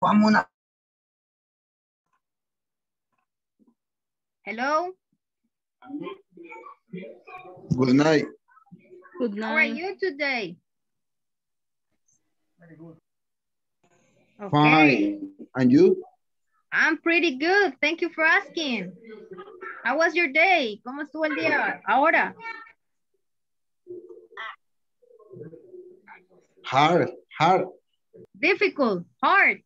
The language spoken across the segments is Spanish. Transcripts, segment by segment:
Vamos una. Hello. Good night. Good night. How are you today? Very good. Okay. Fine. And you? I'm pretty good. Thank you for asking. How was your day? ¿Cómo estuvo el día ahora? Hard, hard. Difficult, hard.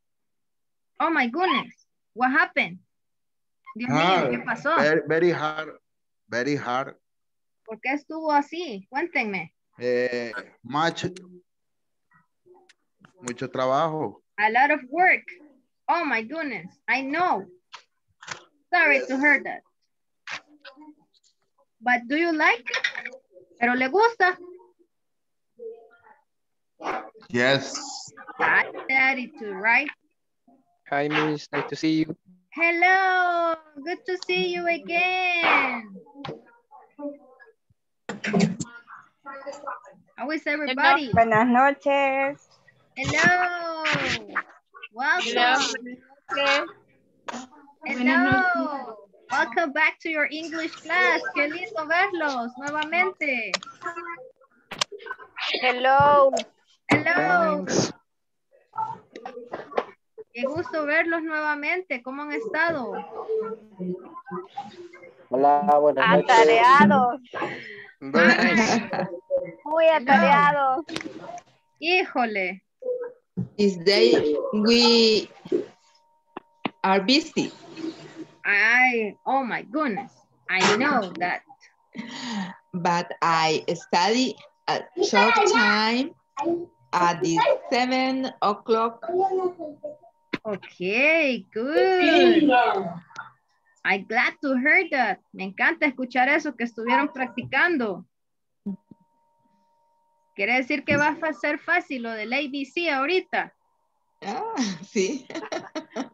Oh my goodness. What happened? Dios mío, Hard. ¿qué pasó? Very, very hard. Very hard. ¿Por qué estuvo así? Cuéntenme. Eh, much, mucho trabajo. A lot of work. Oh my goodness. I know. Sorry to hear that. But do you like it? ¿Pero le gusta? Yes. That's the attitude, right? Hi, Miss. Nice to see you. Hello, good to see you again. How is everybody? Buenas noches. Hello. Welcome. Hello. Welcome back to your English class. Qué lindo verlos nuevamente. Hello. Hello. Thanks. Qué gusto verlos nuevamente. ¿Cómo han estado? Hola, buenas noches. Atareados. Muy atareados. Híjole. is they we are busy, I, oh my goodness. I know that. but I study a short time at the seven o'clock. Okay, good. I'm glad to hear that. Me encanta escuchar eso que estuvieron practicando. Quiere decir que va a ser fácil lo del ABC ahorita. Ah, sí.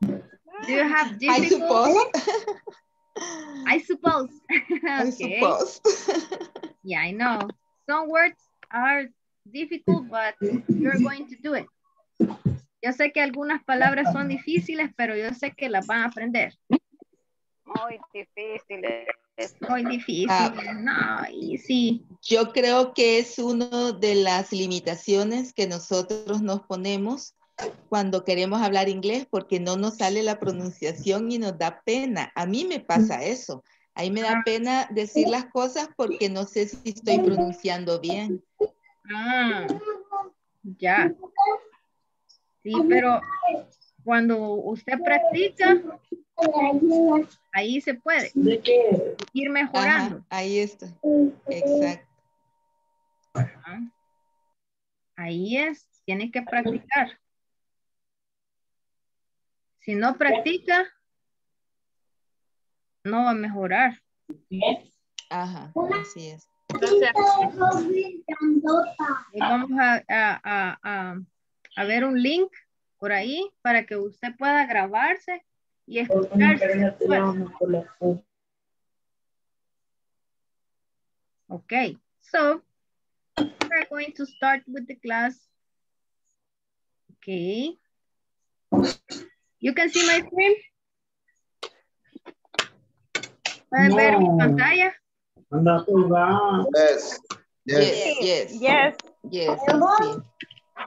Do you have I difficult? suppose. I suppose. I okay. suppose. Yeah, I know. Some words are difficult, but you're going to do it. Yo sé que algunas palabras son difíciles, pero yo sé que las van a aprender. Muy difíciles. Muy difícil. Ah. No, easy. Yo creo que es una de las limitaciones que nosotros nos ponemos cuando queremos hablar inglés porque no nos sale la pronunciación y nos da pena. A mí me pasa eso. A mí me da pena decir las cosas porque no sé si estoy pronunciando bien. Ah, ya. Sí, pero cuando usted practica, ahí se puede ir Ajá, mejorando. ahí está. Exacto. Ajá. Ahí es, tiene que practicar. Si no practica, no va a mejorar. Ajá, así es. Entonces, vamos a, a- a- a- a ver un link por ahí para que usted pueda grabarse y escucharse. Okay, so we're going to start with the class. Okay. You can see my screen. ¿Pueden ver mi No. pantalla? Yes. Yes. Yes, yes, Yes. yes,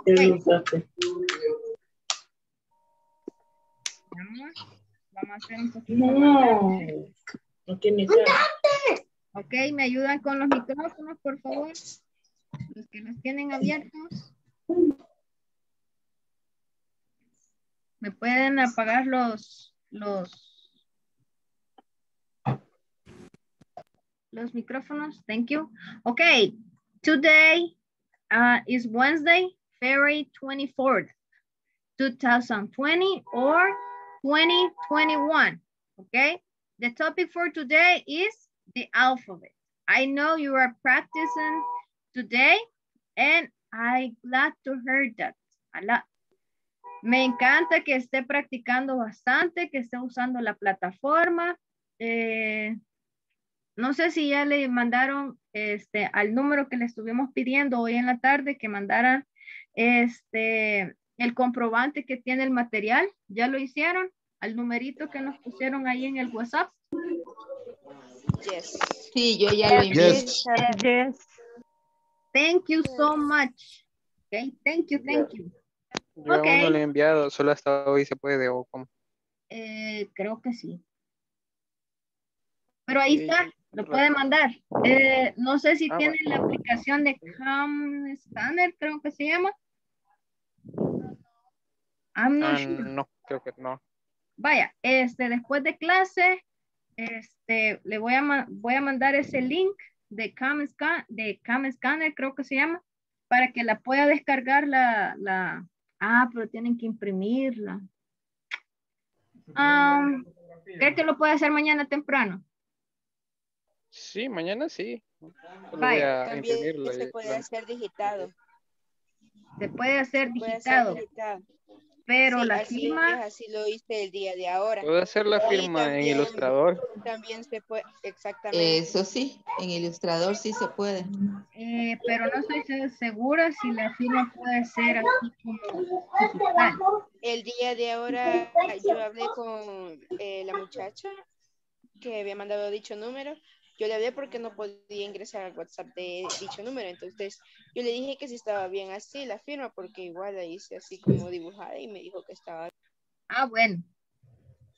sí. Vamos, vamos a hacer un poquito más No. grande. No tiene cara. Ok, me ayudan con los micrófonos, por favor. Los que los tienen abiertos. ¿Me pueden apagar los, los, los micrófonos? Thank you. Okay, today uh, is Wednesday, February 24th, 2020 or 2021, okay? The topic for today is the alphabet. I know you are practicing today and I glad to hear that a lot. Me encanta que esté practicando bastante, que esté usando la plataforma. Eh, no sé si ya le mandaron este, al número que le estuvimos pidiendo hoy en la tarde que mandara este, el comprobante que tiene el material. ¿Ya lo hicieron? Al numerito que nos pusieron ahí en el WhatsApp. Yes. Sí, yo ya lo. Yes. Yes. Thank you so much. Okay, thank you, thank you. Yo Ok. aún no le he enviado, solo hasta hoy se puede o como. Eh, creo que sí. Pero ahí Sí, está, lo puede mandar. Eh, no sé si Ah, tienen la aplicación de Cam Scanner, creo que se llama. I'm not Ah, sure. no, creo que no. Vaya, este, después de clase, este, le voy a, voy a mandar ese link de Cam, Scan- de Cam Scanner, creo que se llama, para que la pueda descargar la, la, ah, pero tienen que imprimirla. Ah, ¿Cree que lo puede hacer mañana temprano? Sí, mañana sí. Voy a También se puede hacer digitado. Se puede hacer Puede ser digitado, digitado. pero Sí, la así, firma, así lo hice el día de ahora. Puedo hacer la firma en también- Ilustrador. También se puede, exactamente. Eso sí, en Ilustrador sí se puede. eh, pero no estoy se- segura si la firma puede ser así como digital. El día de ahora yo hablé con eh, la muchacha que había mandado dicho número. Yo le hablé porque no podía ingresar al WhatsApp de dicho número. Entonces yo le dije que si estaba bien así la firma porque igual la hice así como dibujada y me dijo que estaba Ah, bueno.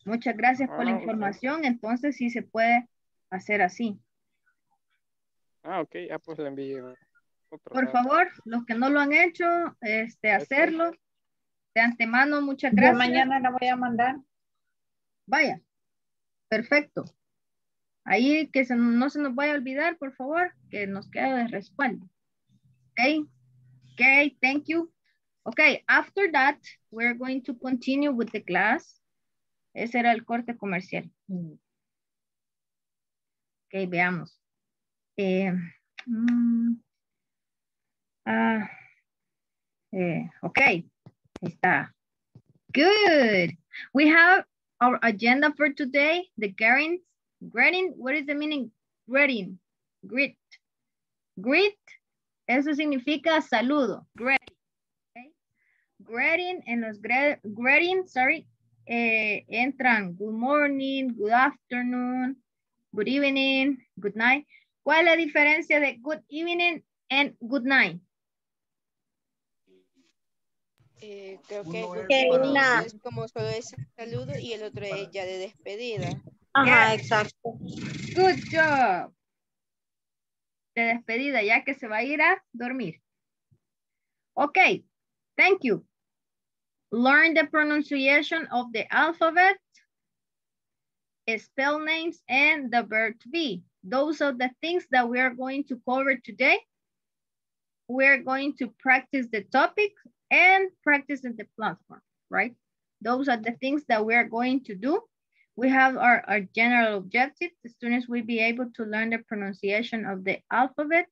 Muchas gracias por la Ah, ok. información. Entonces sí se puede hacer así. Ah, ok. Ah, pues le envié otro. Por lado. favor, los que no lo han hecho, este, hacerlo. De antemano, muchas Yo gracias. mañana la voy a mandar. Vaya. Perfecto. Ahí que se- no se nos vaya a olvidar, por favor, que nos quede de respaldo. Ok. Ok, thank you. Okay, after that, we're going to continue with the class. Ese era el corte comercial. Ok, veamos. Eh, mm, ah, eh, ok, ahí está. Good. We have our agenda for today, the greetings. Greeting, what is the meaning? Greeting, greet. Greet, eso significa saludo. Greeting. Okay. Greeting, en los gre- greeting, sorry, eh, entran good morning, good afternoon, good evening, good night. ¿Cuál es la diferencia de good evening and good night? Eh, creo que Uno es para- es como solo ese saludo y el otro es ya de despedida. Ajá, Yes. exacto. Good job. De despedida, ya que se va a ir a dormir. Okay, thank you. Learn the pronunciation of the alphabet, spell names, and the verb to be. Those are the things that we are going to cover today. We're going to practice the topic and practice in the platform, right? Those are the things that we are going to do. We have our, our general objective. The students will be able to learn the pronunciation of the alphabet.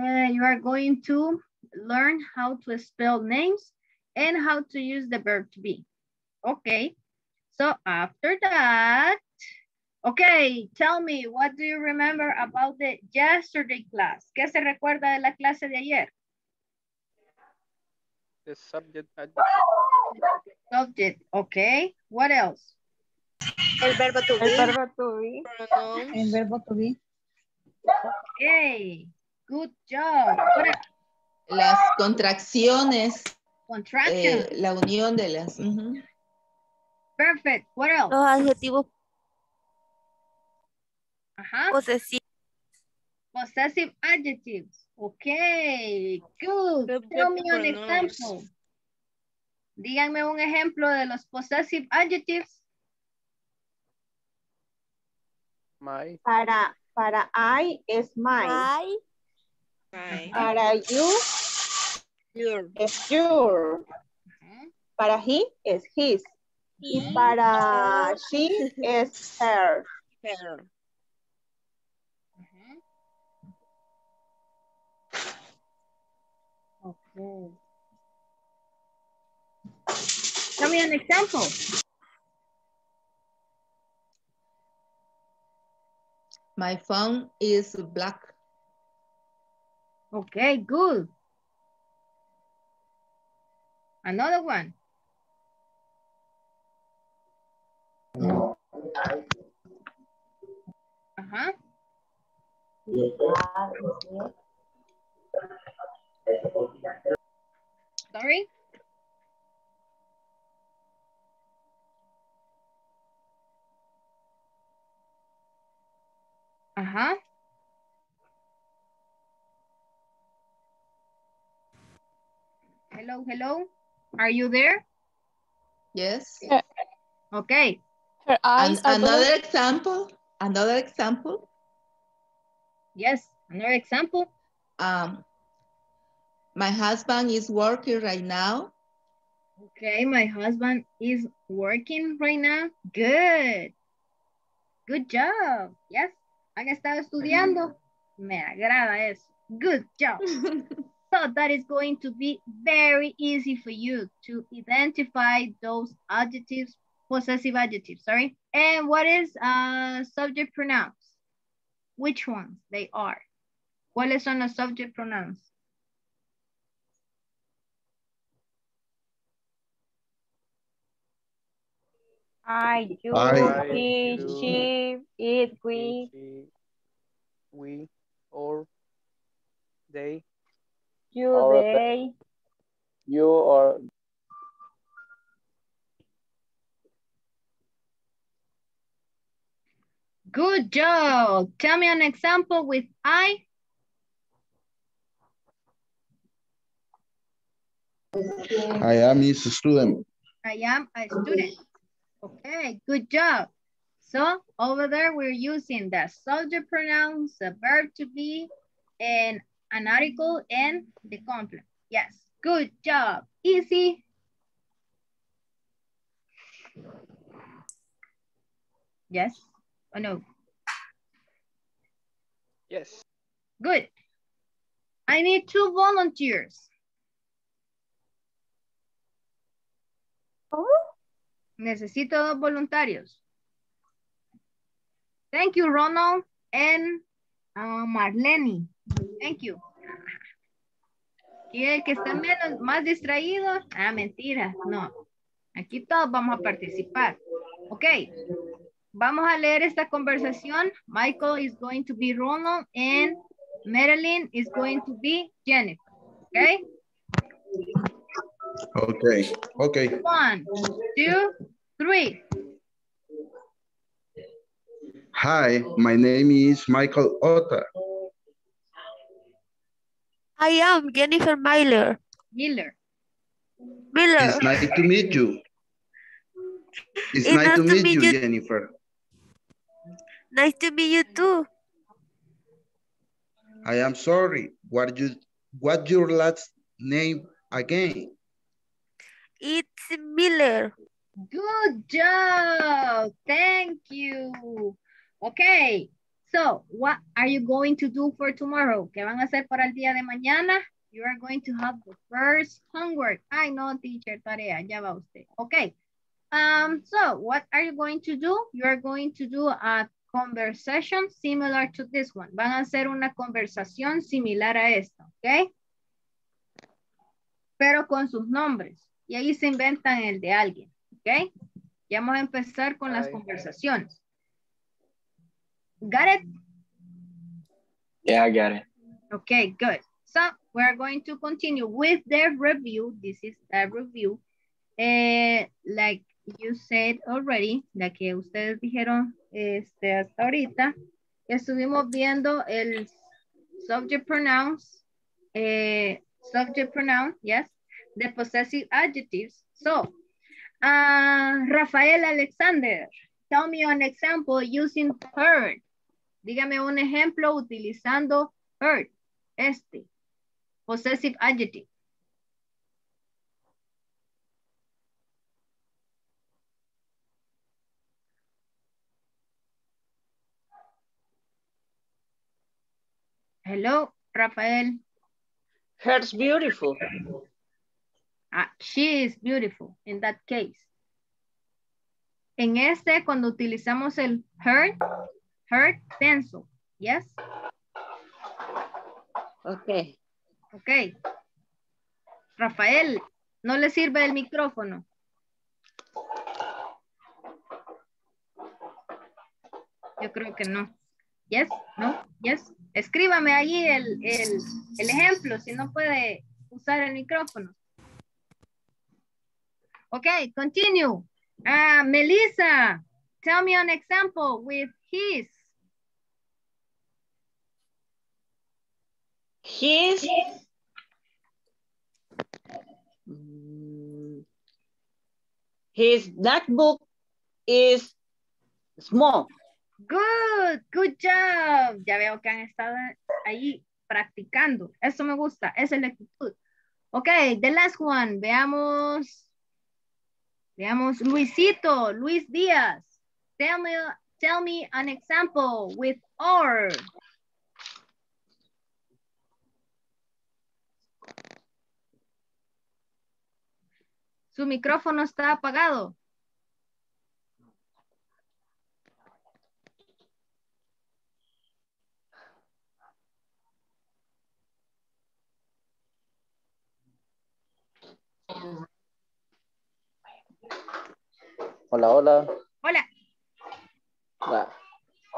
Uh, you are going to learn how to spell names and how to use the verb to be. Okay, so after that, okay, tell me, what do you remember about the yesterday class? ¿Qué se recuerda de la clase de ayer? The subject. Subject, okay. What else? El verbo to El be. verbo to be. El verbo to be. Okay, good job. Las contracciones, Contraction, eh, la unión de las. perfect. What else? Los adjetivos Ajá. posesivos. Possessive adjectives. Okay, good. Tell me an example. Díganme un ejemplo de los possessive adjectives. My. Para, para I es mine. Ay, my, Para you your, es your. Para he es his. Y para she es her. her. Okay. Tell me an example. My phone is black. Okay, good. Another one. Ajá. Sorry. Ajá. Hello, hello. Are you there? Yes. Okay. Her An- eyes are blue. another example, another example. Yes. Another example. Um, my husband is working right now. Okay, my husband is working right now. Good. Good job. Yes. Han estado estudiando. Me agrada eso. Good job. So that is going to be very easy for you to identify those adjectives, possessive adjectives, sorry. And what is uh, subject pronouns? Which ones they are? ¿Cuáles son los subject pronouns? I, you, I, he, eh, you, she, it, we. we, she, we, or, they, You, All of they. you, or Good job. Tell me an example with I. I am a student. I am a student. Okay, good job. So over there, we're using the subject pronouns, the verb to be, and an article and the complement. Yes, good job. Easy. Yes or no? yes. Good. I need two volunteers. Necesito dos voluntarios. Thank you, Ronald and uh, Marlene. Thank you. Y el que está menos, más distraído, ah, mentira, no. Aquí todos vamos a participar. Ok. Vamos a leer esta conversación. Michael is going to be Ronald and Madeline is going to be Jennifer. Okay. Okay, okay. One, two, three. Hi, my name is Michael Otter. I am Jennifer Miller. Miller. Miller. It's nice to meet you. It's It's nice to meet you, you. Jennifer. Nice to meet you too. I am sorry. What you what your last name again? It's Miller. Good job. Thank you. Okay. So, what are you going to do for tomorrow? ¿Qué van a hacer para el día de mañana? You are going to have the first homework. I know, teacher, tarea. Ya va usted. Okay. Um, so, what are you going to do? You are going to do a conversation similar to this one. Van a hacer una conversación similar a esta, ¿ok? Pero con sus nombres. Y ahí se inventan el de alguien, ¿ok? Ya vamos a empezar con las conversaciones. Got it? Yeah, I got it. Okay, good. So we're going to continue with the review. This is the review. Eh, like you said already, la que ustedes dijeron este, hasta ahorita, estuvimos viendo el subject pronouns, eh, subject pronoun, yes, the possessive adjectives. So, uh, Rafael Alexander, tell me an example using heard. Dígame un ejemplo utilizando heard, este, possessive adjective. Hello, Rafael. Her's beautiful. Ah, she is beautiful in that case. En este, cuando utilizamos el her, her pencil, yes? Okay. Ok. Rafael, No le sirve el micrófono. Yo creo que no. Yes, no, yes. Escríbame ahí el, el, el ejemplo si no puede usar el micrófono. Okay, continue. Uh, Melissa, tell me an example with his. His Mm, his notebook is small. Good, good job. Ya veo que han estado ahí practicando. Eso me gusta, esa es la actitud. Ok, the last one. Veamos. Veamos, Luisito, Luis Díaz. Tell me, tell me an example with or. Su micrófono está apagado. Hola, hola. Hola. Ah,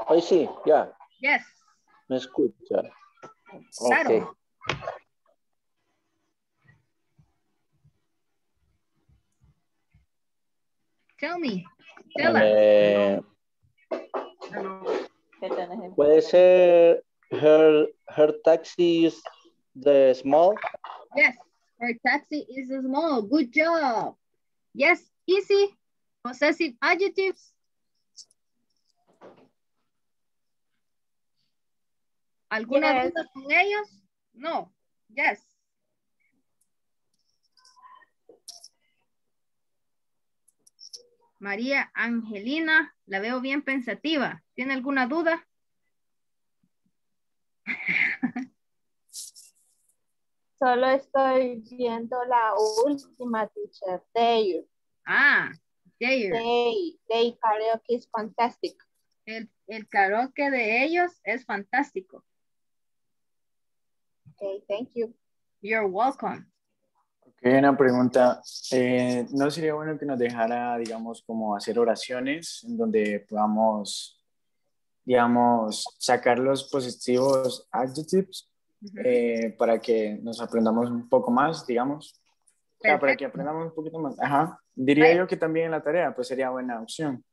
Hoy sí, ya. Yes. Me escucha. Claro. Ok. Tell me. Tell us. Eh, Puede ser her, her taxi is the small. Yes. Her taxi is small. Good job. Yes. Easy. Possessive adjectives. ¿Alguna Yes. duda con ellos? No. Yes. María Angelina, la veo bien pensativa. ¿Tiene alguna duda? Solo estoy viendo la última teacher. They, Ah, they, they karaoke is fantastic. El, el karaoke de ellos es fantástico. Okay, thank you. You're welcome. Ok, una pregunta. Eh, ¿No sería bueno que nos dejara, digamos, como hacer oraciones en donde podamos, digamos, sacar los positivos adjectives eh, para que nos aprendamos un poco más, digamos? Sea, para que aprendamos un poquito más. Ajá. Diría yo que también en la tarea, pues sería buena opción.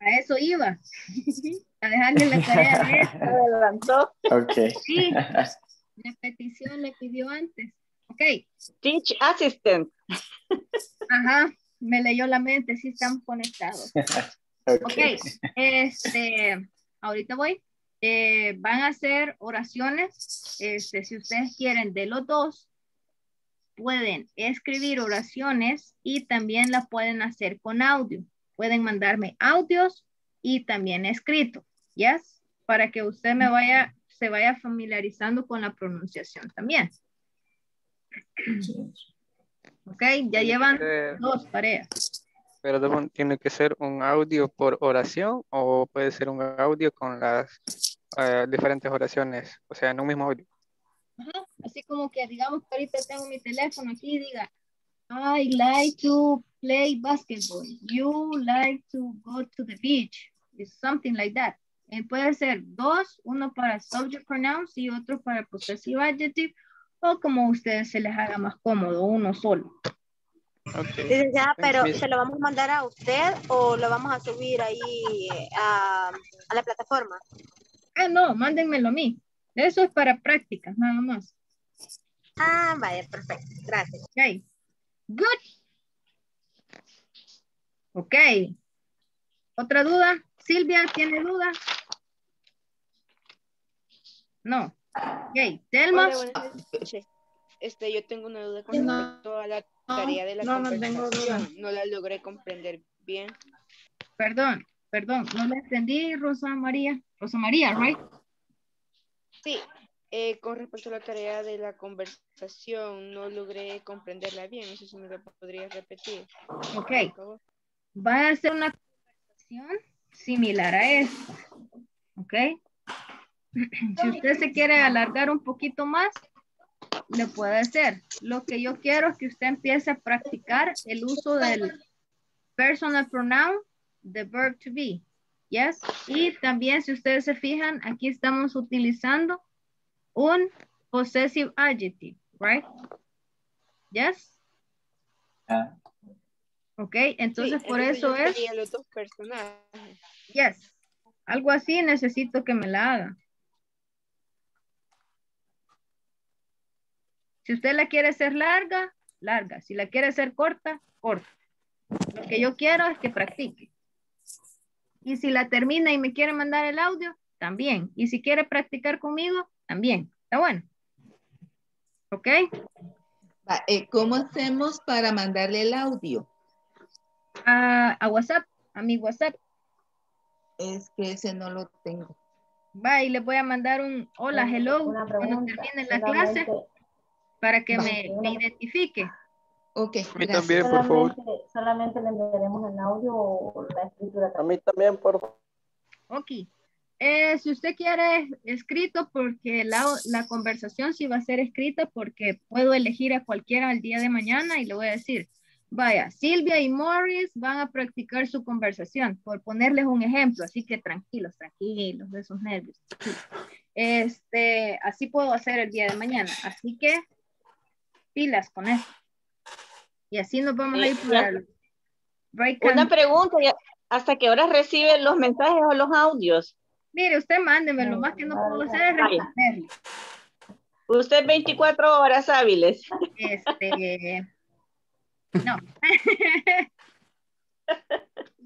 A eso iba. A dejarle la tarea de. Adelantó. Ok. Sí, la petición le pidió antes. Ok. Teach assistant. Ajá, me leyó la mente, sí estamos conectados. ok. Ok, este, ahorita voy. Eh, van a hacer oraciones. Este, si ustedes quieren de los dos, pueden escribir oraciones y también las pueden hacer con audio. Pueden mandarme audios y también escrito, ¿yes? Para que usted me vaya, se vaya familiarizando con la pronunciación también. Ok, ya llevan dos tareas. Pero tiene que ser un audio por oración o puede ser un audio con las eh, diferentes oraciones, o sea, en un mismo audio. Así como que digamos que ahorita tengo mi teléfono aquí y diga, I like to play basketball. You like to go to the beach. It's something like that. Eh, puede ser dos, uno para subject pronouns y otro para possessive adjective, o como a ustedes se les haga más cómodo, uno solo. Licenciada, pero Bien. ¿se lo vamos a mandar a usted o lo vamos a subir ahí a, a la plataforma? Ah, no, mándenmelo a mí. Eso es para prácticas, nada más. Ah, vaya, perfecto. Gracias. Ok. Good. Ok. ¿Otra duda? Silvia, ¿tiene duda? No. Ok. Telma. Hola. Este, yo tengo una duda con No. respecto a la tarea de la no, no tengo conversación. No la logré comprender bien. Perdón, perdón, no la entendí, Rosa María. Rosa María, right? Sí, eh, con respecto a la tarea de la conversación, no logré comprenderla bien. No sé si me la podría repetir. Ok. por favor. Va a hacer una conversación similar a esta. ¿Ok? Si usted se quiere alargar un poquito más, le puede hacer. Lo que yo quiero es que usted empiece a practicar el uso del personal pronoun, the verb to be. Yes. Y también si ustedes se fijan, aquí estamos utilizando un possessive adjective, right? Yes. Ah, Ok, entonces Sí, por eso yo es, los dos personajes. yes. Algo así necesito que me la haga. Si usted la quiere hacer larga, larga. Si la quiere hacer corta, corta. Lo que yo quiero es que practique. Y si la termina y me quiere mandar el audio, también. Y si quiere practicar conmigo, también. Está bueno. ¿Ok? Eh, ¿Cómo hacemos para mandarle el audio? A, a WhatsApp, a mi WhatsApp. Es que ese no lo tengo. Va, y les voy a mandar un hola, hello, Una cuando termine la clase, para que Va. me, me identifique. Ok, A mí gracias. también, por favor. solamente, solamente le enviaremos el audio o la escritura A mí también, por favor. Ok. Eh, si usted quiere escrito, porque la, la conversación sí va a ser escrita, porque puedo elegir a cualquiera el día de mañana y le voy a decir, vaya, Silvia y Morris van a practicar su conversación, por ponerles un ejemplo, así que tranquilos, tranquilos de esos nervios. Este, así puedo hacer el día de mañana, así que pilas con eso. Y así nos vamos a ir para el break Una pregunta, ¿y ¿hasta qué hora reciben los mensajes o los audios? Mire, usted mándeme, lo más que no puedo hacer es responderle. Usted 24 horas hábiles. Este, no.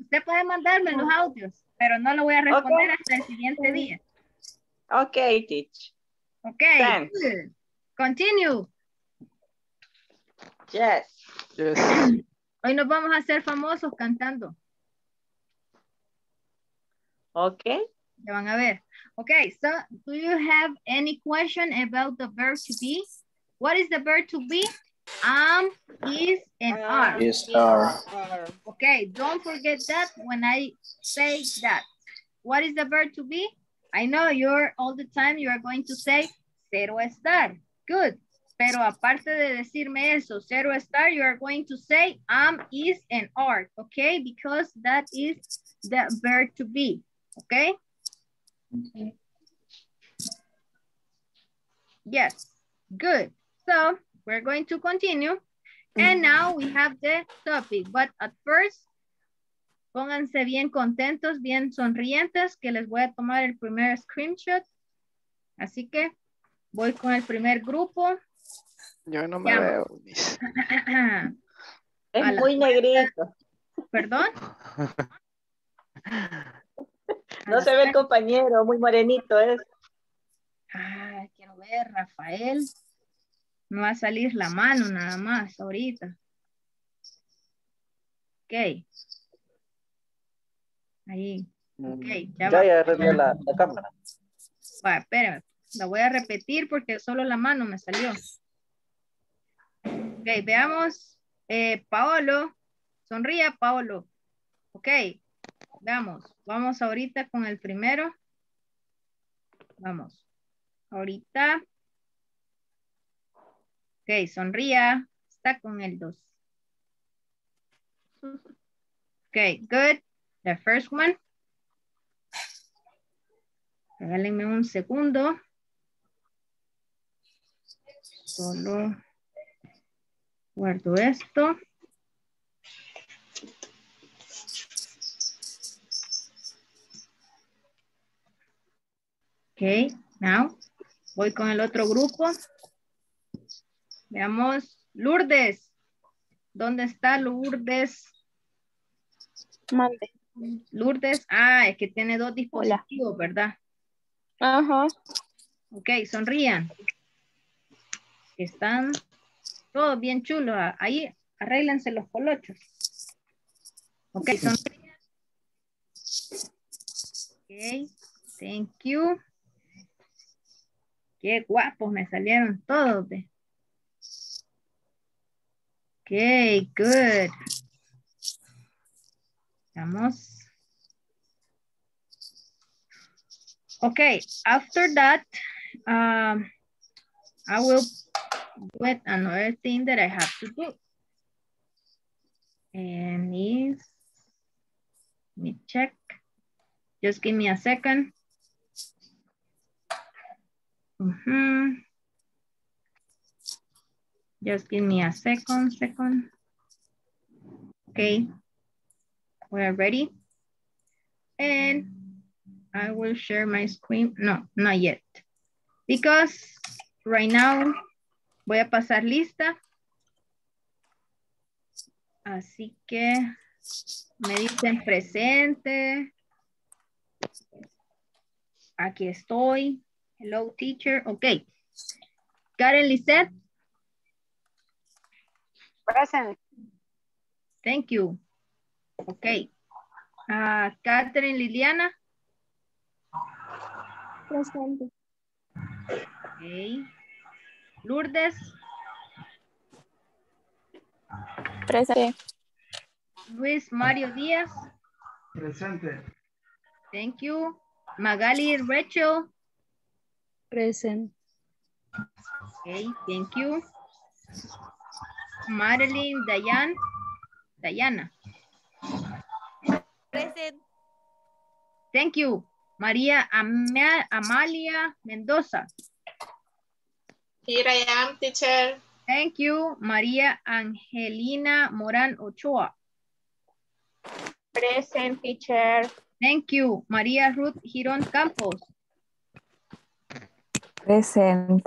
Usted puede mandarme los audios, pero no lo voy a responder hasta el siguiente día. Ok, teach. Ok. Thanks. Continue. Yes. Yes. Hoy nos vamos a hacer famosos cantando. Ok. Ya van a ver. Okay, so do you have any question about the verb to be? What is the verb to be? Am, is, and are. Is, are. Okay, don't forget that when I say that. What is the verb to be? I know you're all the time you are going to say cero estar. Good. Pero aparte de decirme eso, cero estar, you are going to say am, is, and are. Okay, because that is the verb to be. Okay? Yes, good. So we're going to continue. And now we have the topic. But at first, pónganse bien contentos, bien sonrientes, que les voy a tomar el primer screenshot. Así que voy con el primer grupo. Yo no me veo. Es muy negrito. Perdón. No se ve el compañero, muy morenito es. Ah, quiero ver, Rafael. Me va a salir la mano nada más ahorita. Ok. Ahí. Ok, ya Ya, va. ya arreglé la, la cámara. Va, espérame. La voy a repetir porque solo la mano me salió. Ok, veamos. Eh, Paolo. Sonría, Paolo. Ok. Veamos. Vamos ahorita con el primero. Vamos. Ahorita. Ok, sonría. Está con el dos. Ok, good. The first one. Regálenme un segundo. Solo guardo esto. Ok, now voy con el otro grupo. Veamos, Lourdes. ¿Dónde está Lourdes? Mande. Lourdes, ah, es que tiene dos dispositivos, ¿verdad? Ajá. Ok, sonrían. Están todos bien chulos. Ah, Ahí, arréglense los colochos. Ok, sonrían. Ok, thank you. Qué guapos me salieron todos. ve. Ok, good. Vamos. Okay, after that, um, I will with another thing that I have to do. And is, let me check. Just give me a second. Just give me a second, second. Okay, we're ready. And I will share my screen. No, not yet. Because right now voy a pasar lista. Así que me dicen presente. Aquí estoy. Hello, teacher. Ok. Karen Lisette. Present. Thank you. Ok. Ah, Catherine Liliana. Presente. Ok. Lourdes. Presente. Luis Mario Díaz. Presente. Thank you. Magali Rachel. Present. Okay, thank you. Madeline Dayan. Diana. Present. Thank you. María Ama- Amalia Mendoza. Here I am, teacher. Thank you. María Angelina Morán Ochoa. Present, teacher. Thank you. María Ruth Girón Campos. Present.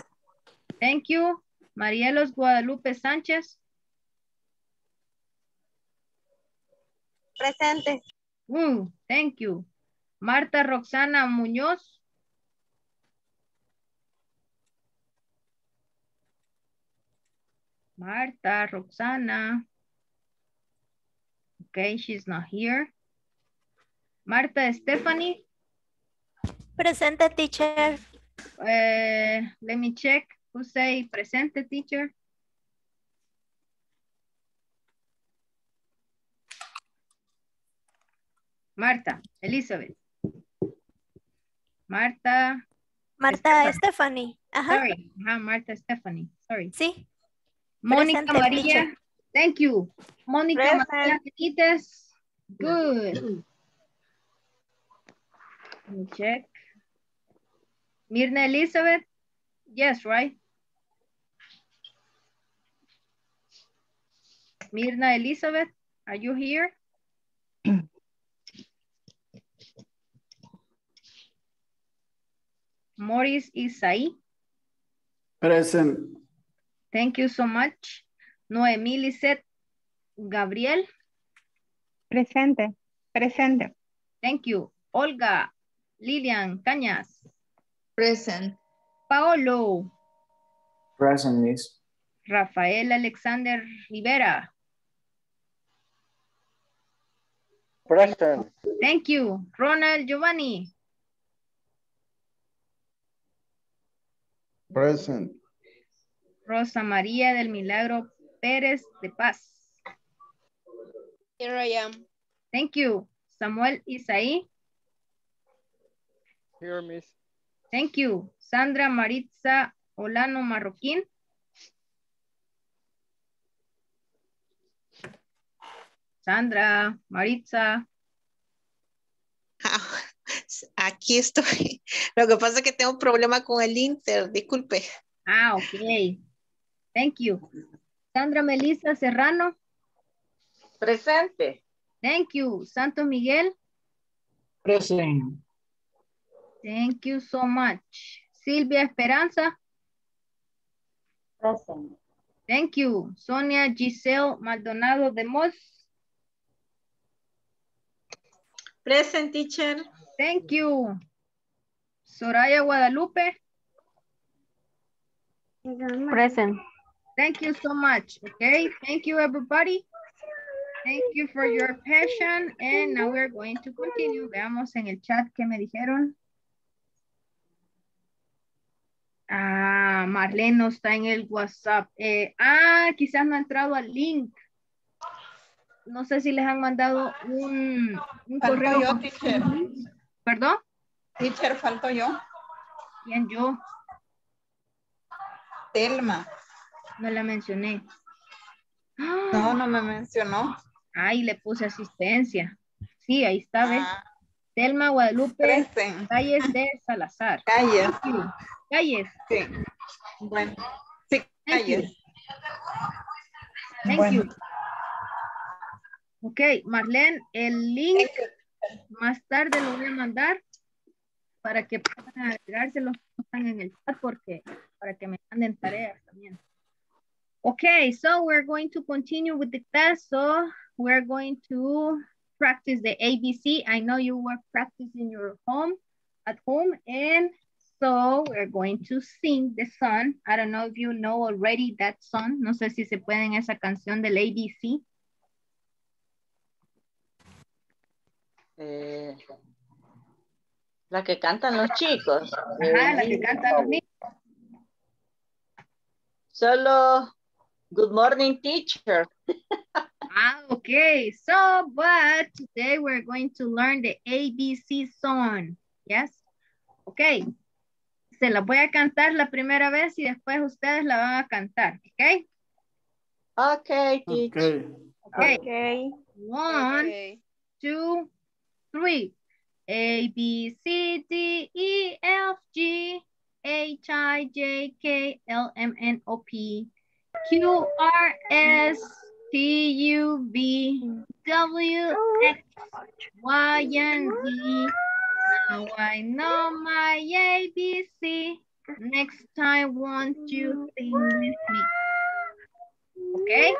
Thank you. Marielos Guadalupe Sánchez. Presente. Thank you. Marta Roxana Muñoz. Marta Roxana. Okay, she's not here. Marta Stephanie. Presente, teacher. Uh, let me check. Who say presente, teacher? Marta, Elizabeth. Marta. Marta Stephanie. Ajá. Sorry, ajá, Marta Stephanie. Sorry. Sí. Mónica María. teacher. Thank you. Mónica Present. María Benítez. Good. Let me check. Mirna Elizabeth. Yes, right? Mirna Elizabeth, are you here? Morris Isai. Present. Thank you so much. Noemí Lisette Gabriel. Presente. Presente. Thank you. Olga Lilian Cañas. Present. Paolo. Present, Miss. Rafael Alexander Rivera. Present. Thank you. Ronald Giovanni. Present. Rosa María del Milagro Pérez de Paz. Here I am. Thank you. Samuel Isaí. Here, Miss. Thank you. Sandra Maritza Olano Marroquín. Sandra, Maritza. Aquí estoy. Lo que pasa es que tengo un problema con el Inter, disculpe. Ah, ok. Thank you. Sandra Melissa Serrano. Presente. Thank you. Santo Miguel. Present. Thank you so much. Silvia Esperanza. Present. Thank you. Sonia Giselle Maldonado de Mos. Present, teacher. Thank you. Soraya Guadalupe. Present. Thank you so much. Okay, thank you everybody. Thank you for your passion. And now we're going to continue. Veamos en el chat que me dijeron. Ah, Marlene no está en el WhatsApp. Eh, ah, quizás no ha entrado al link. No sé si les han mandado un, un Falto correo. yo, teacher. ¿Perdón? Teacher, falto yo. ¿Quién yo? Telma. No la mencioné. No, no me mencionó. Ay, le puse asistencia. Sí, ahí está, ¿ves? Ah. Telma Guadalupe. Calles de Salazar. Calles. Sí, Calles. Sí. Bueno. Sí, Thank you. calles. Thank Bueno. you. Ok, Marlene, el link más tarde lo voy a mandar para que puedan agregárselo en el chat porque para que me manden tareas también. Okay, so we're going to continue with the class. So we're going to practice the ABC. I know you were practicing your home at home and so we're going to sing the song. I don't know if you know already that song. No sé si se pueden esa canción del ABC. Eh, la que cantan los chicos. Ajá, la que cantan los niños. Solo Good Morning Teacher. Ah, okay. So, but today we're going to learn the ABC song. Yes? Okay. Se la voy a cantar la primera vez y después ustedes la van a cantar. Okay? Okay, teacher. Okay. Okay. One, Okay. two, three. A, B, C, D, E, F, G, H, I, J, K, L, M, N, O, P, Q, R, S, T, U, V, W, X, Y, and Z. Now I know my ABC. Next time, won't you sing with me? Okay?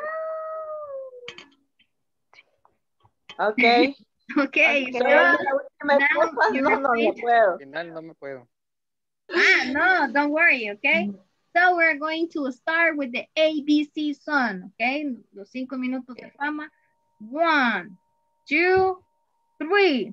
Okay. Okay, so Solo la última now estrofa, you no, no, no repeat. puedo. Al final no me puedo. Ah, no, don't worry, okay? So we're going to start with the ABC song, okay? Los cinco minutos de fama. One, two, three.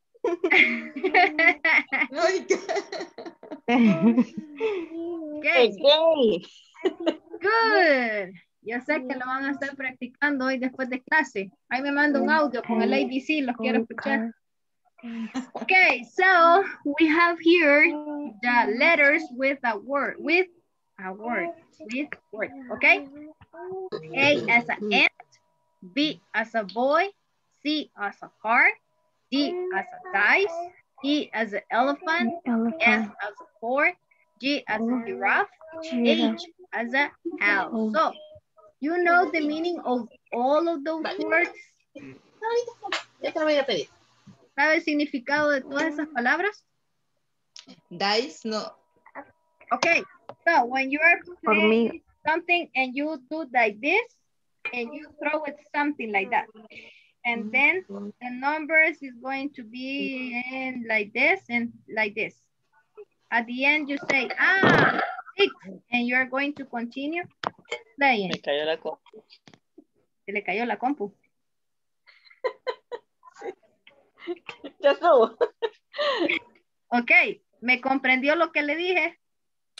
Okay. Okay. Good. Yo sé que lo van a estar practicando hoy después de clase. Ahí me manda un audio con el ABC, los quiero escuchar. Okay, so we have here the letters with a word, with a word, with word, okay? A as an ant, B as a boy, C as a car, D as a dice, E as an elephant, F as a fork, G as a giraffe, H as a house. So, you know the meaning of all of those words? Ya te lo voy a pedir. ¿Sabe el significado de todas esas palabras? Dice, no. Okay, so when you are playing something and you do like this, and you throw it something like that. And then the numbers is going to be in like this and like this. At the end you say, ah, six, and you're going to continue playing. Me cayó la copa. Se le cayó la compu. Ya subo. Ok, ¿me comprendió lo que le dije?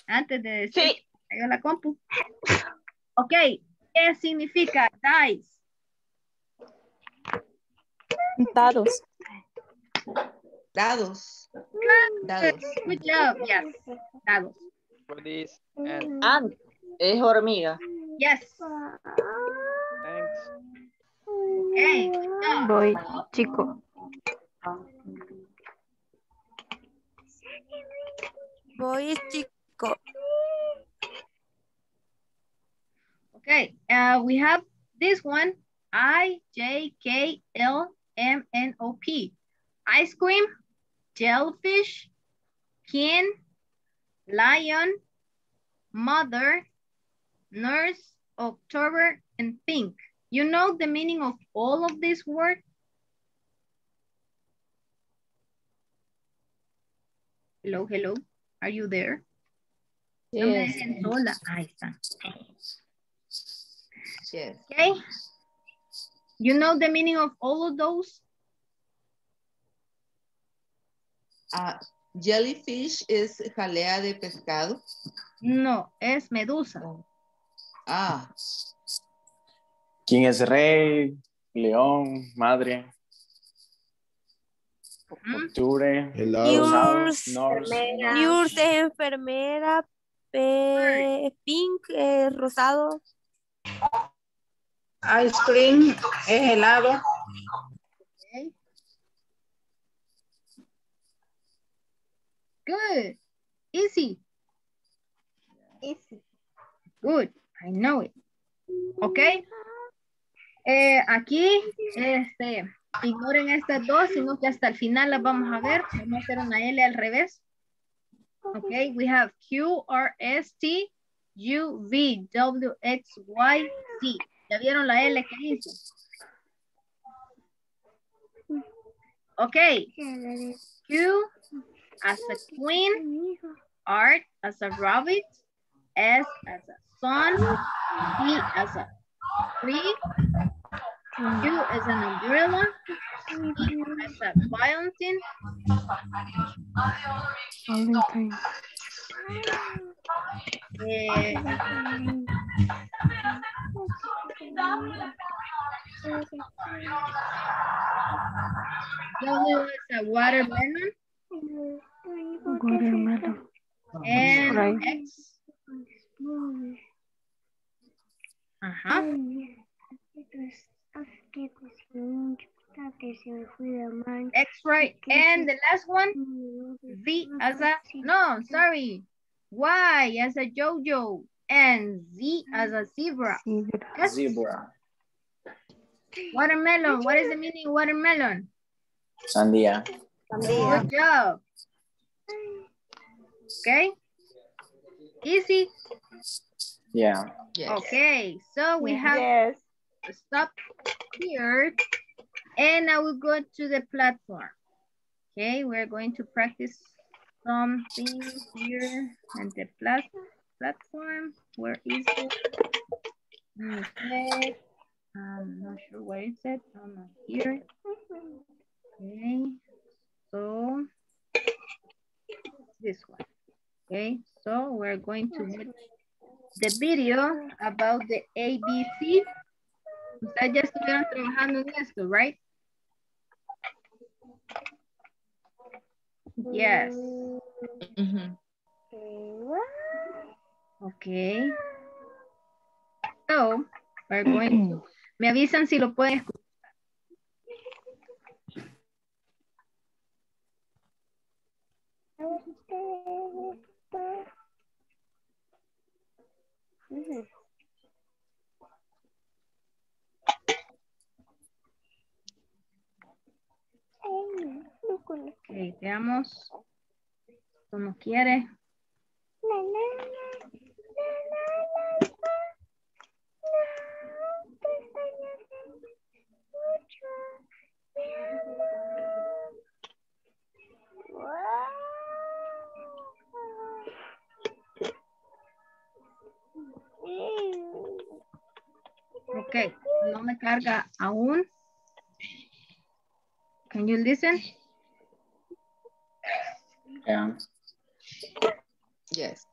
Antes de decir Sí. que cayó la compu. Ok, ¿qué significa dice? Dados. Dados. Dados. Good job, yes, dados. What is and Ant. Es hormiga. Yes. thanks. Okay, good. Voy, chico. Voy, chico. Okay, uh, we have this one, I, J, K, L, M, N, O, P. Ice cream, jellyfish, kin, lion, mother, nurse, October, and pink. You know the meaning of all of these words? Hello, hello. Are you there? No me Yes. sola. Ahí está. Yes. Okay. You know the meaning of all of those? Ah, jellyfish es jalea de pescado. No, es medusa. Ah, ¿Quién es rey? León, madre. Octubre. Norse. Nurse es enfermera. Pe- pink es rosado. Ice cream es helado. Good. Easy. Easy. Good. I know it. Ok. Eh, aquí, este, ignoren estas dos, sino que hasta el final las vamos a ver. Vamos a hacer una L al revés. Ok, we have Q, R, S, T, U, V, W, X, Y, Z. ¿Ya vieron la L que hice? Ok. Q as a queen, R as a rabbit, S as a sun, T as a tree, U as an umbrella, V as a violin, W as a watermelon, and Right. X. Ajá. X-ray. And the last one, V as a, no, sorry. Y as a Jojo. And Z as a zebra. Yes. Zebra. Watermelon. What is the meaning of watermelon? Sandía. Sandia. Good job. Okay. Easy. Yeah. Okay, so we have Yes. to stop here and I will go to the platform. Okay, we're going to practice something here and the plat platform. Where is it? Okay, I'm not sure where is it. I'm not here. Okay, so this one. Okay, so we're going to watch the video about the ABC. Ustedes ya estuvieron trabajando en esto, right? Yes. Mm-hmm. ujú. Okay. So, we're going to... Me avisan si lo pueden escuchar. Ok, veamos. Como quiere. Ok, no me carga aún. Can you listen? Yeah. Yes.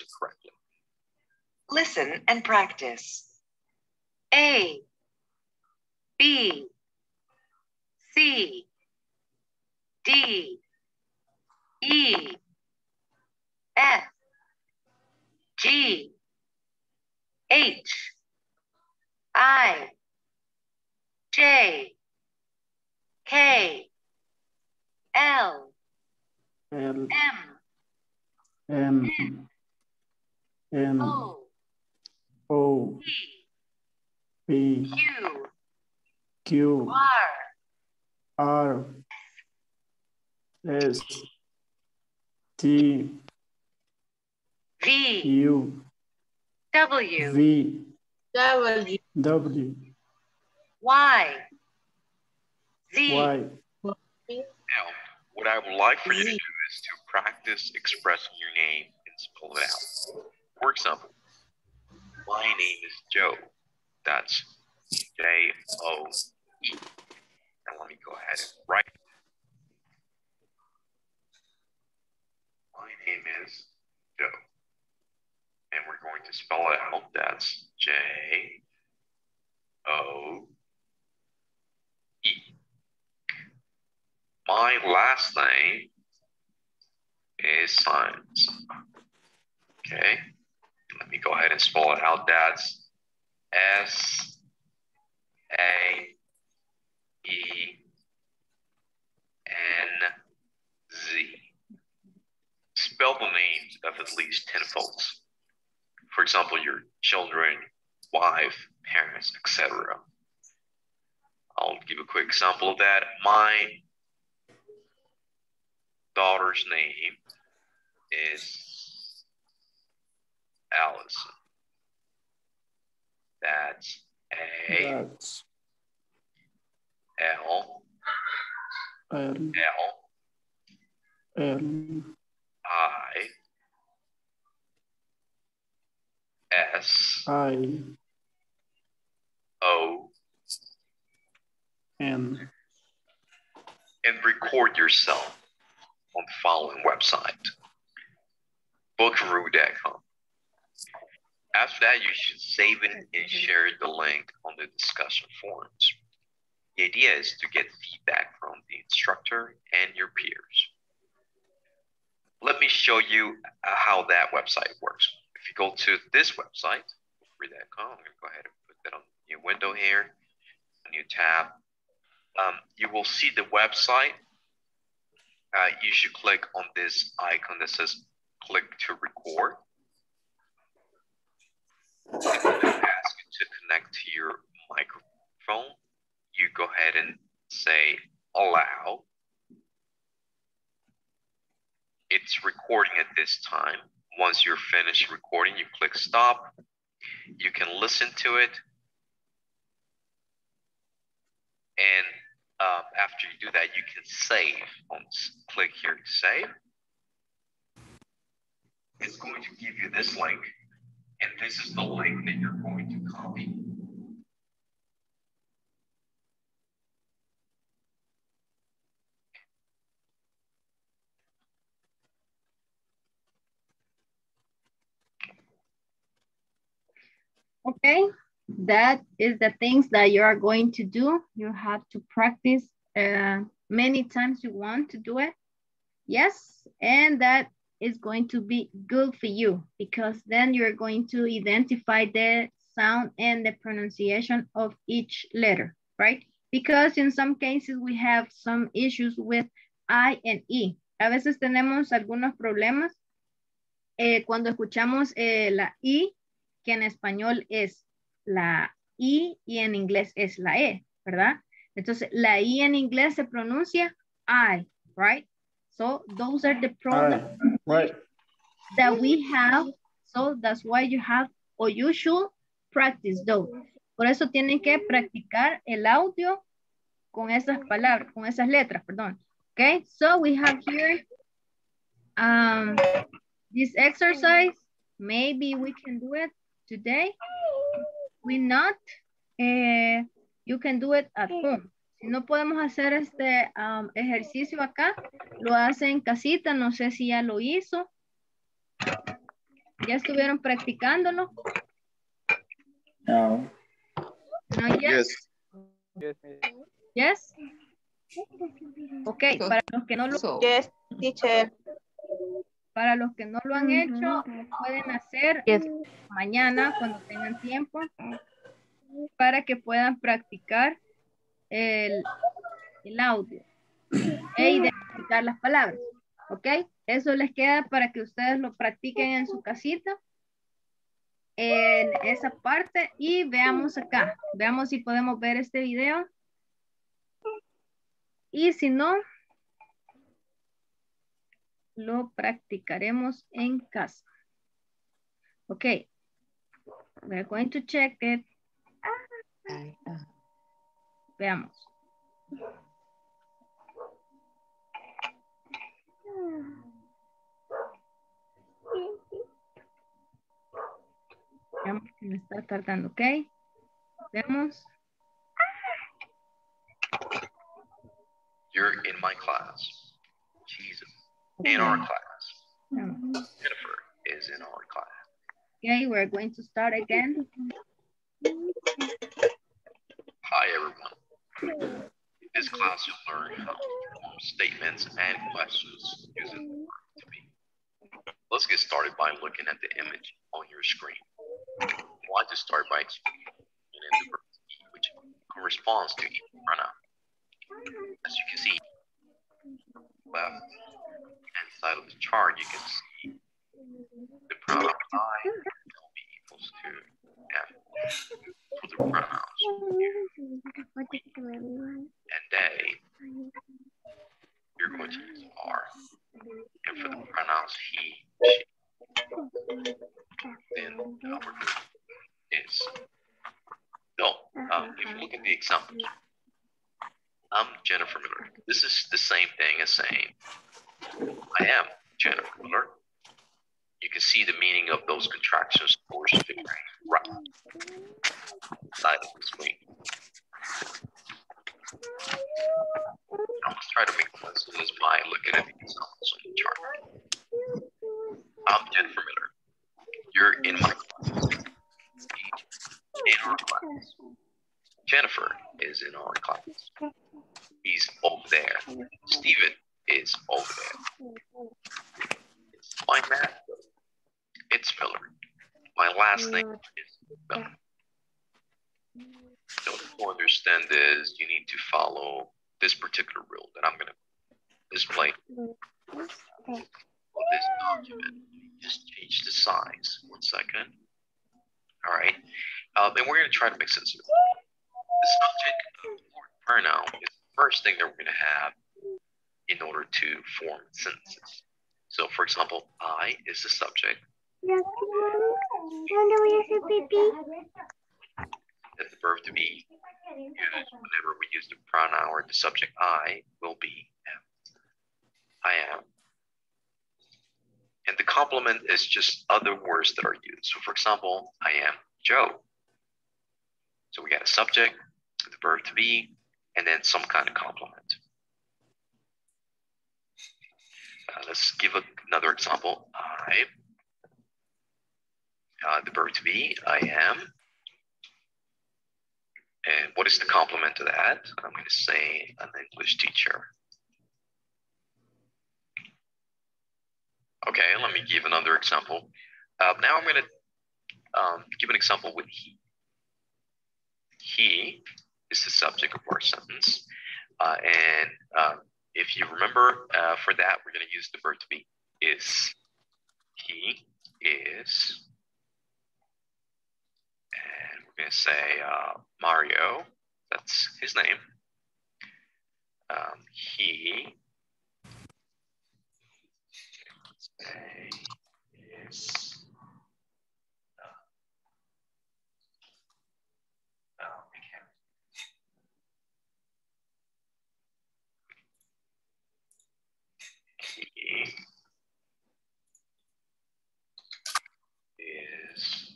Are pronouncing correctly. Listen and practice. A, B, C, D, E, F, G, H, I, J, K, L, L, M, M, N, O, O, P, Q, Q, R, R, S, T, V, U, W, V, W. W, Y, Z, Y. Now, what I would like for you to do is to practice expressing your name and spell it out. For example, my name is Joe. That's J O E. Now let me go ahead and write. My name is Joe. And we're going to spell it out. That's J O E. My last name is Science. Okay. Let me go ahead and spell it out. That's S A E N Z. Spell the names of at least 10 folks. For example, your children, wife, parents, etc. I'll give a quick example of that. My daughter's name is Allison. That's A That's L. L, L. L, I. S. I, O. N. and record yourself on the following website bookaroo.com. After that, you should save it and share the link on the discussion forums. The idea is to get feedback from the instructor and your peers. Let me show you uh, how that website works. If you go to this website, bookaroo.com, I'm going to go ahead and put that on a new window here, a new tab. Um, you will see the website uh, you should click on this icon that says click to record. To ask to connect to your microphone. You go ahead and say allow. It's recording at this time. Once you're finished recording, you click stop. You can listen to it. And um, after you do that, you can save. Click here to save. It's going to give you this link, and this is the link that you're going to copy. Okay, that is the things that you are going to do. You have to practice uh, many times you want to do it. Yes, and that is going to be good for you because then you're going to identify the sound and the pronunciation of each letter, right? Because in some cases we have some issues with I and E. A veces tenemos algunos problemas eh, cuando escuchamos eh, la I, que en español es la I y en inglés es la E, ¿verdad? Entonces, la I en inglés se pronuncia I, right? So, those are the problems right. That we have. So, that's why you have, or you should practice those. Por eso tienen que practicar el audio con esas palabras, con esas letras, perdón. Okay, so we have here um, this exercise. Maybe we can do it today. We not, eh, you can do it at home. No podemos hacer este um, ejercicio acá, lo hace en casita, no sé si ya lo hizo. ¿Ya estuvieron practicándolo? No. ¿No yet? Yes. Yes? Ok, para los que no lo, Yes, teacher. para los que no lo han hecho, lo pueden hacer mañana cuando tengan tiempo para que puedan practicar el, el audio e identificar las palabras. ¿Ok? Eso les queda para que ustedes lo practiquen en su casita. En esa parte y veamos acá. Veamos si podemos ver este video. Y si no, lo practicaremos en casa. Ok. We're going to check it. Veamos. Veamos que me está tardando, ¿ok? Veamos. You're in my class. Jesus. In our class. Veamos. Jennifer is in our class. Okay, we're going to start again. Hi, everyone. In this class, you'll learn how to form statements and questions using the verb to be. Let's get started by looking at the image on your screen. I want to start by explaining the verb to be, which corresponds to each pronoun. As you can see, left hand side of the chart, you can see the pronoun I will be equals to F for the pronouns and they, you're going to use R. And for the pronouns he, she, then our is. So, um, if you look at the examples, I'm Jennifer Miller. This is the same thing as saying, I am Jennifer Miller. You can see the meaning of those contractions or figuring right side of the screen. Now let's try to make sense of this by looking at the examples on the chart. I'm Jennifer Miller. You're in my class. In our class. Jennifer is in our class. He's over there. Steven is over there. It's my math. It's Miller. My last name is Miller. So to understand this, you need to follow this particular rule that I'm going to display on this document. Just change the size. One second. All right. Um, and we're going to try to make sense of it. The subject or pronoun is the first thing that we're going to have in order to form sentences. So, for example, I is the subject. That the verb to be used whenever we use the pronoun or the subject I will be am. I am. And the complement is just other words that are used. So for example, I am Joe. So we got a subject, the verb to be, and then some kind of complement. Uh, let's give a, another example. I, uh, the verb to be, I am. And what is the complement to that? I'm going to say an English teacher. Okay, let me give another example. Uh, now I'm going to um, give an example with he. He is the subject of our sentence. Uh, and uh, if you remember, uh, for that, we're going to use the verb to be is. He is. We're going to say uh, Mario. That's his name. Um, he is. Uh, oh, is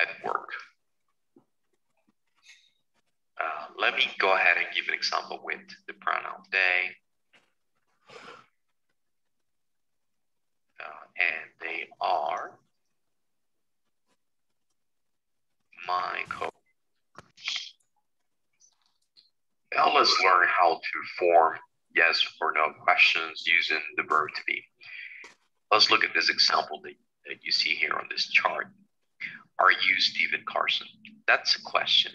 at work. Uh, let me go ahead and give an example with the pronoun they. Uh, and they are my co. Now let's learn how to form yes or no questions using the verb to be. Let's look at this example that, that you see here on this chart. Are you Stephen Carson? That's a question.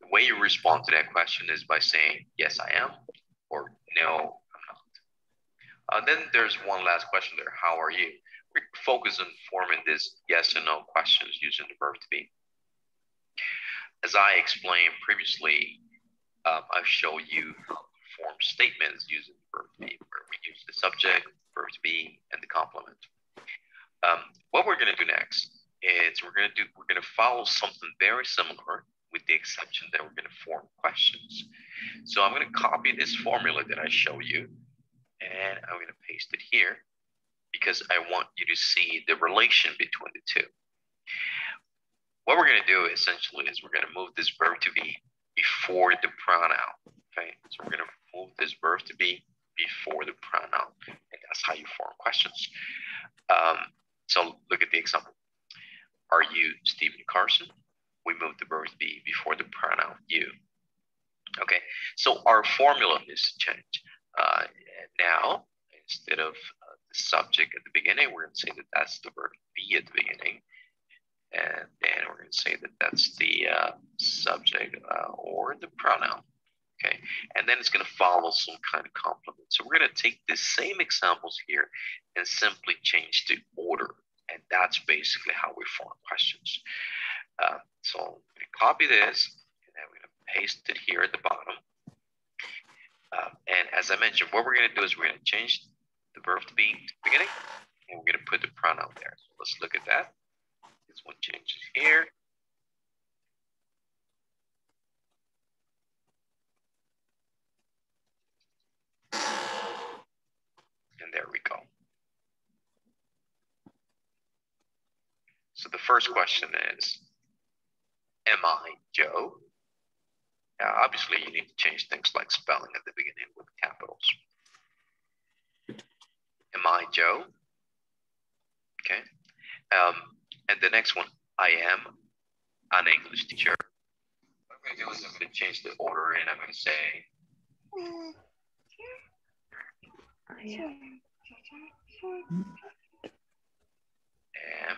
The way you respond to that question is by saying, yes, I am, or no, I'm not. Uh, then there's one last question there. How are you? We focus on forming this yes and no questions using the verb to be. As I explained previously, um, I've shown you how to form statements using the verb to be, where we use the subject, verb to be, and the complement. Um, what we're going to do next is we're going to do we're going to follow something very similar with the exception that we're going to form questions. So I'm going to copy this formula that I show you, and I'm going to paste it here because I want you to see the relation between the two. What we're going to do essentially is we're going to move this verb to be before the pronoun. Okay, so we're going to move this verb to be before the pronoun, and that's how you form questions. Um, so look at the example. Are you Stephen Carson? We move the verb be before the pronoun you. Okay, so our formula needs to change. Uh, now, instead of uh, the subject at the beginning, we're going to say that that's the verb be at the beginning. And then we're going to say that that's the uh, subject uh, or the pronoun. Okay, and then it's going to follow some kind of complement. So we're going to take the same examples here and simply change the order. And that's basically how we form questions. Uh, so to copy this, and then we're going to paste it here at the bottom. Uh, and as I mentioned, what we're going to do is we're going to change the verb to be to beginning, and we're going to put the pronoun there. So let's look at that. This one changes here. And there we go. So the first question is, am I Joe? Now, obviously, you need to change things like spelling at the beginning with capitals. Am I Joe? Okay. Um, and the next one, I am an English teacher. What I'm going to do is I'm going to change the order and I'm going to say, am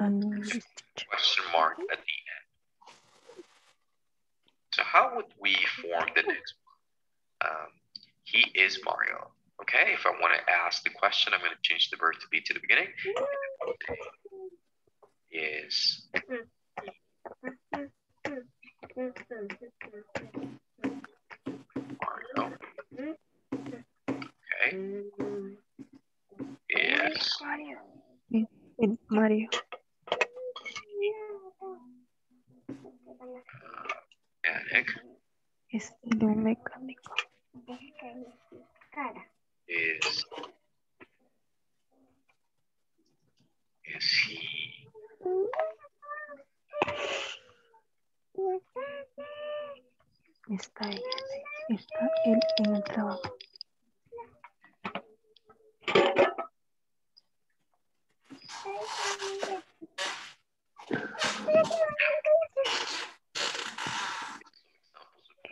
Question mark at the end. So how would we form the next one? Um, he is Mario. Okay, if I want to ask the question, I'm going to change the verb to be to the beginning. Is Mario. Okay. Yes. Mario. Mario. Mecánico. Yes. Yes. he? Está ella. Está él en el trabajo.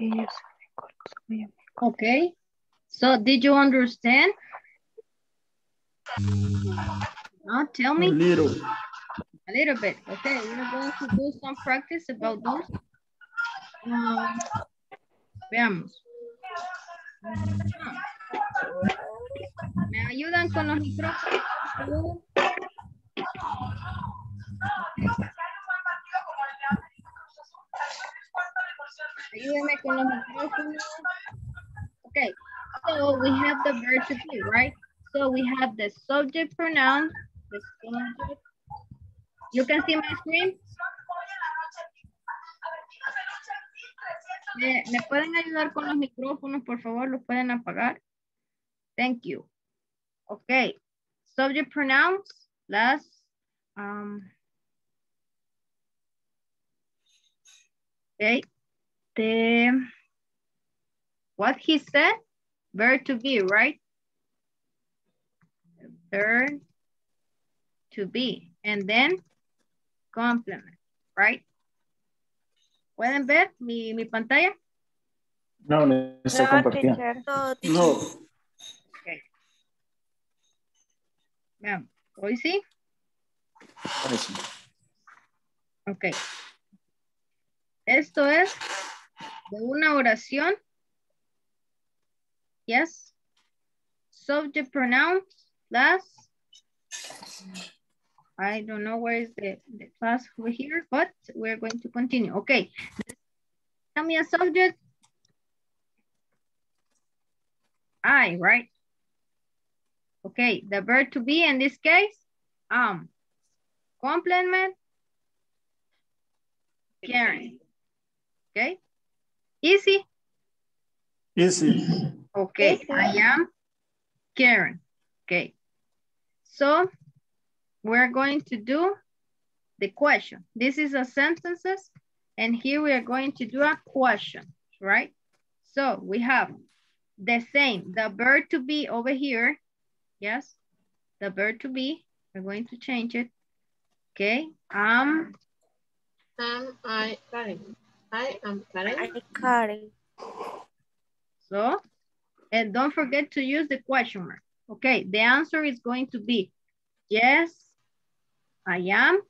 Ellos salen con los amigos. Okay. So did you understand? Mm. No, tell me. A little. A little bit. Okay, we're going to do some practice about those. Um, veamos. ¿Me ayudan con los micrófonos? Ayúdenme con los micrófonos. Okay, so we have the verb to be, right? So we have the subject pronoun, the subject. You can see my screen? ¿Me, me pueden ayudar con los micrófonos, por favor? ¿Los pueden apagar? Thank you. Okay. Subject pronouns, last. Um, okay. The, what he said, verb to be, right? Verb to be. And then complement, right? ¿Pueden ver mi, mi pantalla? No, no está No, compartida. teacher. No, teacher. No. Ok. Veamos. Hoy sí. Ok. Esto es de una oración. Yes. Subject pronouns plus. I don't know where is the, the class over here, but we're going to continue. Okay. Tell me a subject. I, right? Okay, the verb to be in this case, um, complement, Karen. Okay, easy. Easy. Okay, I am Karen. Okay, so we're going to do the question. This is a sentences, and here we are going to do a question, right? So we have the same, the verb to be over here. Yes, the verb to be. We're going to change it. Okay, um, Am I Karen? I am Karen. I Karen. So, and don't forget to use the question mark. Okay, the answer is going to be yes, I am.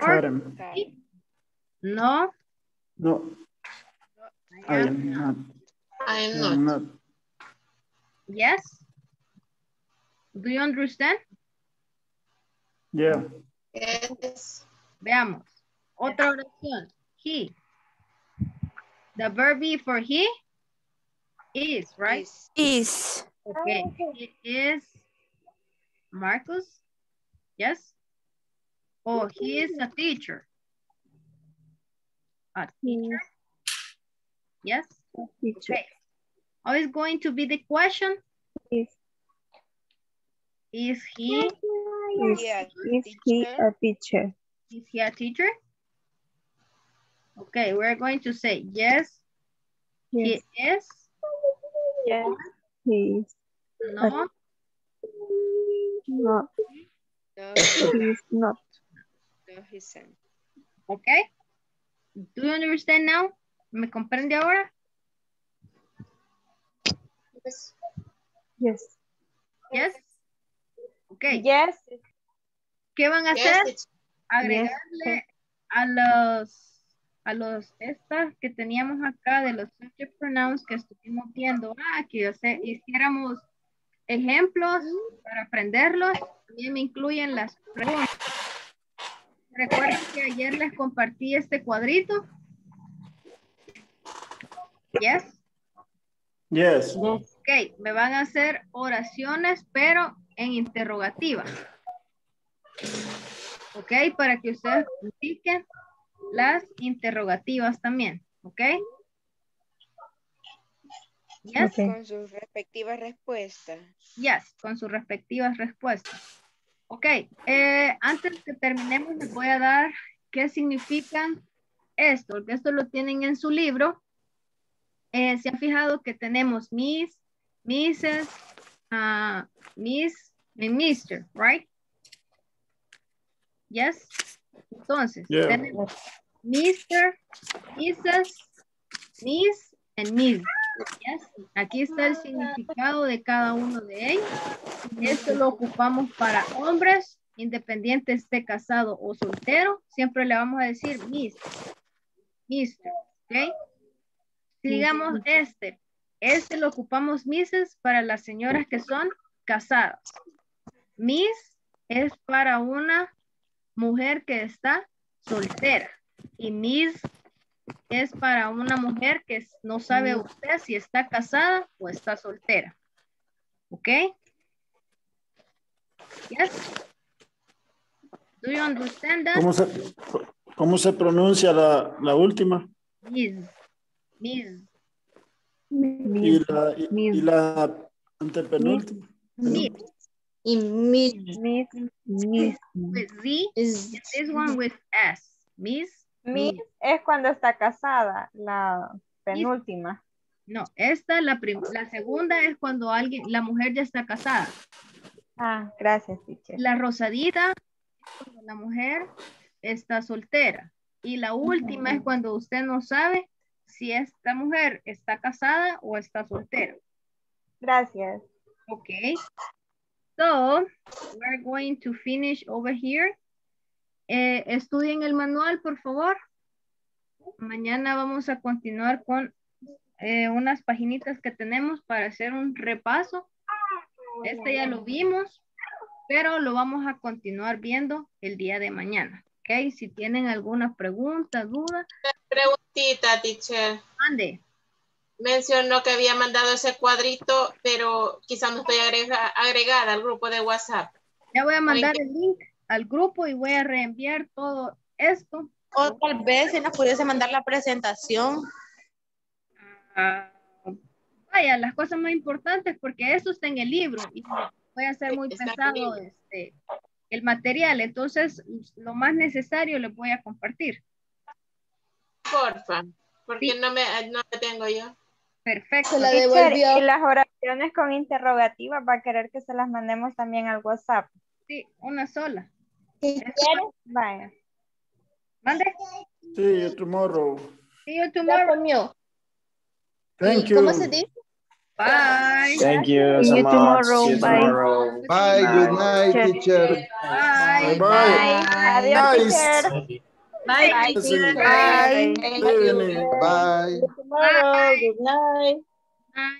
or Karen. No, No, I am, I am. am not. I I am am not. not. Yes. Do you understand? Yeah. Yes. Veamos. Otra oración. He. The verb be for he is, right? Is. Okay. It is Marcus. Yes. Oh, he is a teacher. A teacher. Yes. A teacher. Okay. Oh, How is going to be the question? Is, Is he? is, Yeah, is he a teacher? Is he a teacher? Okay, we're going to say yes, Yes. he is. Yes. He is. No, No, No, he is not. No, he okay. Do you understand now? ¿Me comprende ahora? Yes. Yes. Yes. Okay. Yes. ¿Qué van a Yes, hacer? Agregarle a los a los estas que teníamos acá de los subject pronouns que estuvimos viendo, ah, que o sea, hiciéramos ejemplos para aprenderlos, también me incluyen las preguntas. Recuerden que ayer les compartí este cuadrito. Yes. Yes. Ok, me van a hacer oraciones, pero en interrogativa. Ok, para que ustedes practiquen las interrogativas también. Ok. Yes. Con sus respectivas respuestas. Yes, con sus respectivas respuestas. Ok, eh, antes que terminemos les voy a dar qué significan esto, porque esto lo tienen en su libro. Eh, se han fijado que tenemos Miss, Mrs., ah, Miss y Mr., right? Yes. Entonces, Yeah. tenemos Mr., Mrs., Miss and Miss. Aquí está el significado de cada uno de ellos. Esto lo ocupamos para hombres, independiente esté casado o soltero. Siempre le vamos a decir Miss, Mr. ¿Ok? Digamos este, este lo ocupamos Mrs. para las señoras que son casadas. Miss es para una mujer que está soltera. Y Miss es para una mujer que no sabe usted si está casada o está soltera. ¿Ok? Yes. Do you understand that? ¿Cómo se, cómo se pronuncia la, la última? Miss. Miss. Y la, y, y la antepenúltima. Miss. Y mi, Miss, Miss. With Z. is, and This one with S. Miss. Miss es cuando está casada, la penúltima. No, esta, la, la segunda es cuando alguien, la mujer ya está casada. Ah, gracias, teacher. La rosadita es cuando la mujer está soltera. Y la última es cuando usted no sabe si esta mujer está casada o está soltera. Gracias. Okay. So, we're going to finish over here. Eh, estudien el manual, por favor. Mañana vamos a continuar con eh, unas paginitas que tenemos para hacer un repaso. Este ya lo vimos, pero lo vamos a continuar viendo el día de mañana. Ok, si tienen alguna pregunta, duda, Preguntita, teacher. mande. Mencionó que había mandado ese cuadrito, pero quizás no estoy agrega- agregada al grupo de WhatsApp. Ya voy a mandar el link al grupo y voy a reenviar todo esto. O tal vez si nos pudiese mandar la presentación. Ah, vaya, las cosas más importantes, porque eso está en el libro y voy a hacer muy Está pesado este, el material. Entonces, lo más necesario les voy a compartir. Porfa, porque Sí. no me no lo tengo yo. Perfecto. Teacher, y las oraciones con interrogativa va a querer que se las mandemos también al WhatsApp. Sí, una sola. Vaya. ¿Mande? See you tomorrow. See you tomorrow. Thank you. ¿Cómo se dice? Bye. Thank you See you much. tomorrow. See you Bye. tomorrow. Bye, good night, teacher. Bye. Bye bye. Adiós, Nice. teacher. Bye. Bye, Sí. teacher. Bye. Thank Good you. evening. Bye. Tomorrow, good night. Bye.